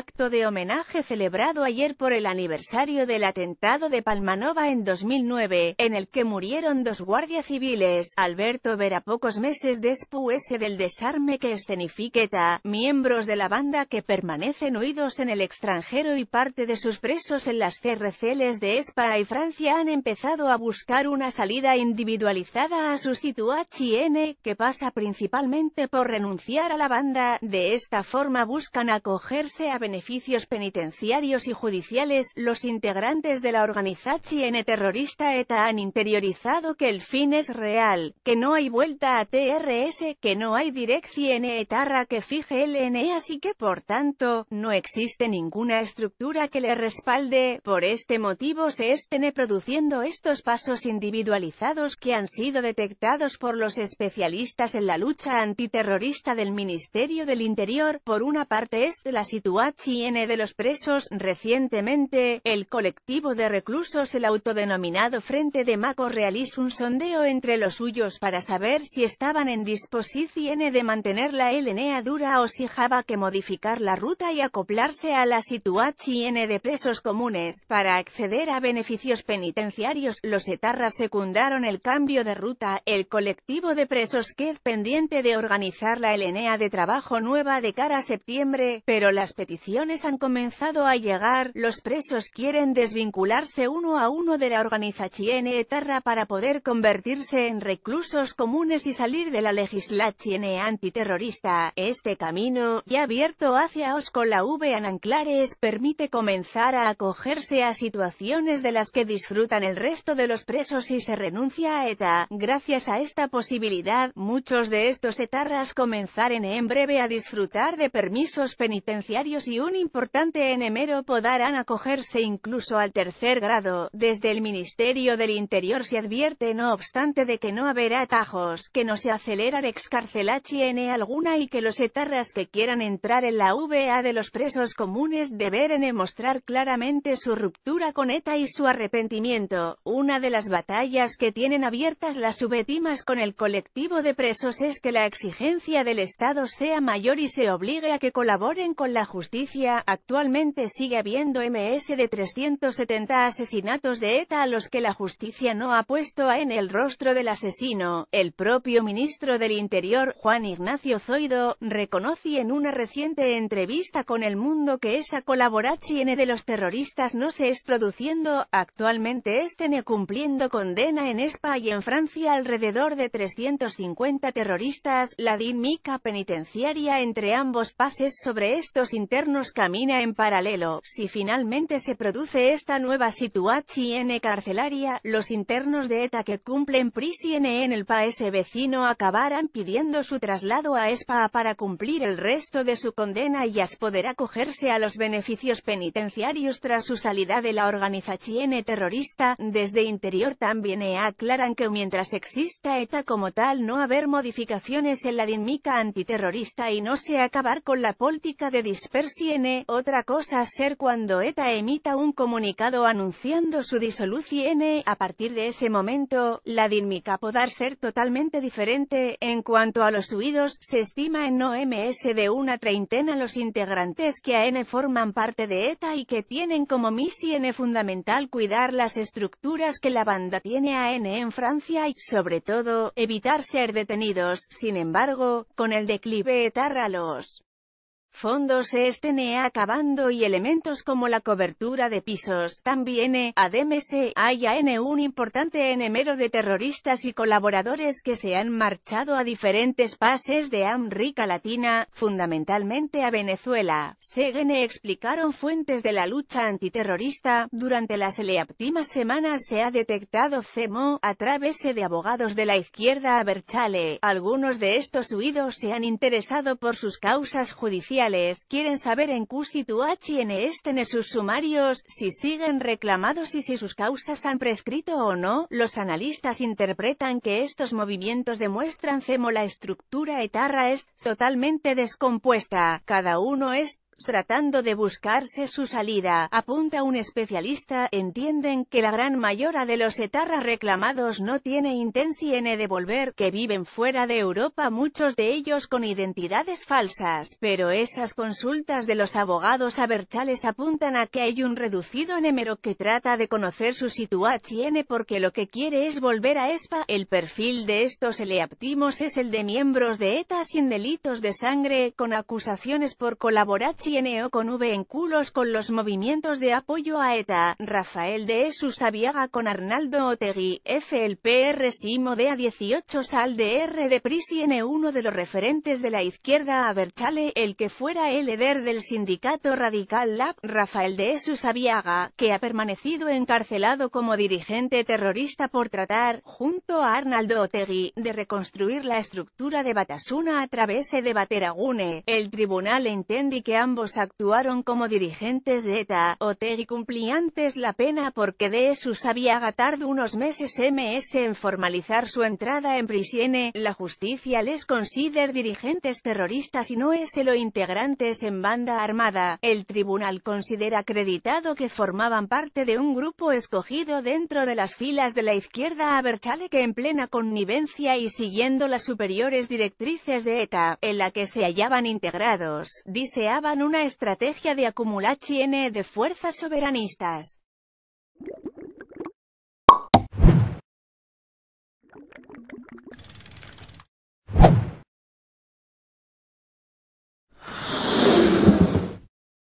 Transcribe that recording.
acto de homenaje celebrado ayer por el aniversario del atentado de Palmanova en 2009, en el que murieron dos guardias civiles, Alberto Vera pocos meses después del desarme que escenifiqueta, miembros de la banda que permanecen huidos en el extranjero y parte de sus presos en las CRCLs de España y Francia han empezado a buscar una salida individualizada a su situación, que pasa principalmente por renunciar a la banda, de esta forma buscan acogerse a beneficios penitenciarios y judiciales, los integrantes de la organización terrorista ETA han interiorizado que el fin es real, que no hay vuelta a TRS, que no hay dirección etarra que fije N así que por tanto, no existe ninguna estructura que le respalde, por este motivo se estén produciendo estos pasos individualizados que han sido detectados por los especialistas en la lucha antiterrorista del Ministerio del Interior, por una parte es de la situación de los presos, recientemente, el colectivo de reclusos el autodenominado Frente de Maco realizó un sondeo entre los suyos para saber si estaban en disposición de mantener la LNA dura o si jaba que modificar la ruta y acoplarse a la situación de presos comunes, para acceder a beneficios penitenciarios, los etarras secundaron el cambio de ruta, el colectivo de presos qued pendiente de organizar la LNA de trabajo nueva de cara a septiembre, pero las peticiones han comenzado a llegar, los presos quieren desvincularse uno a uno de la organización etarra para poder convertirse en reclusos comunes y salir de la legislación antiterrorista. Este camino, ya abierto hacia Oscola V Ananclares, permite comenzar a acogerse a situaciones de las que disfrutan el resto de los presos y se renuncia a ETA. Gracias a esta posibilidad, muchos de estos etarras comenzarán en breve a disfrutar de permisos penitenciarios y un importante enemigo podrán acogerse incluso al tercer grado. Desde el Ministerio del Interior se advierte no obstante de que no habrá atajos, que no se acelerar excarcelación alguna y que los etarras que quieran entrar en la VA de los presos comunes deberán mostrar claramente su ruptura con ETA y su arrepentimiento. Una de las batallas que tienen abiertas las subetimas con el colectivo de presos es que la exigencia del Estado sea mayor y se obligue a que colaboren con la justicia. Actualmente sigue habiendo MS de 370 asesinatos de ETA a los que la justicia no ha puesto en el rostro del asesino. El propio ministro del Interior, Juan Ignacio Zoido, reconoce en una reciente entrevista con El Mundo que esa colaboración de los terroristas no se es produciendo, actualmente estén cumpliendo condena en España y en Francia alrededor de 350 terroristas, la dinámica penitenciaria entre ambos pases sobre estos internos camina en paralelo, si finalmente se produce esta nueva situación carcelaria, los internos de ETA que cumplen prisión en el país vecino acabarán pidiendo su traslado a ESPA para cumplir el resto de su condena y as poder acogerse a los beneficios penitenciarios tras su salida de la organización terrorista, desde Interior también aclaran que mientras exista ETA como tal no haber modificaciones en la dinámica antiterrorista y no se acabar con la política de dispersión, otra cosa ser cuando ETA emita un comunicado anunciando su disolución, a partir de ese momento, la dinámica podrá ser totalmente diferente, en cuanto a los huidos, se estima en OMS de una treintena los integrantes que AN forman parte de ETA y que tienen como misión fundamental cuidar las estructuras que la banda tiene AN en Francia y, sobre todo, evitar ser detenidos. Sin embargo, con el declive etarra los fondos se estén acabando y elementos como la cobertura de pisos, también, además, hay un importante enemigo de terroristas y colaboradores que se han marchado a diferentes pases de América Latina, fundamentalmente a Venezuela. Según explicaron fuentes de la lucha antiterrorista, durante las últimas semanas se ha detectado CEMO, a través de abogados de la izquierda a Berchale. Algunos de estos huidos se han interesado por sus causas judiciales quieren saber en qué situación estén sus sumarios, si siguen reclamados y si sus causas han prescrito o no. Los analistas interpretan que estos movimientos demuestran cómo la estructura etarra es totalmente descompuesta. Cada uno es tratando de buscarse su salida, apunta un especialista, entienden que la gran mayoría de los etarras reclamados no tiene intención de volver, que viven fuera de Europa muchos de ellos con identidades falsas, pero esas consultas de los abogados aberchales apuntan a que hay un reducido número que trata de conocer su situación porque lo que quiere es volver a ESPA, el perfil de estos eleaptimos es el de miembros de ETA sin delitos de sangre, con acusaciones por colaboración con V en culos con los movimientos de apoyo a ETA, Rafael de Esu Sabiaga con Arnaldo Otegui, FLPR Simo de A18 Sal de R de Prisiene uno de los referentes de la izquierda. A Berchale, el que fuera el líder del sindicato radical LAB, Rafael de Esu Sabiaga, que ha permanecido encarcelado como dirigente terrorista por tratar, junto a Arnaldo Otegui, de reconstruir la estructura de Batasuna a través de Bateragune. El tribunal entendí que ambos actuaron como dirigentes de ETA. Otegui cumplía antes la pena porque de Esu Sabiaga tardó unos meses ms en formalizar su entrada en prisione. La justicia les considera dirigentes terroristas y no es lo integrantes en banda armada. El tribunal considera acreditado que formaban parte de un grupo escogido dentro de las filas de la izquierda a Berchale que en plena connivencia y siguiendo las superiores directrices de ETA, en la que se hallaban integrados, una estrategia de acumulación de fuerzas soberanistas.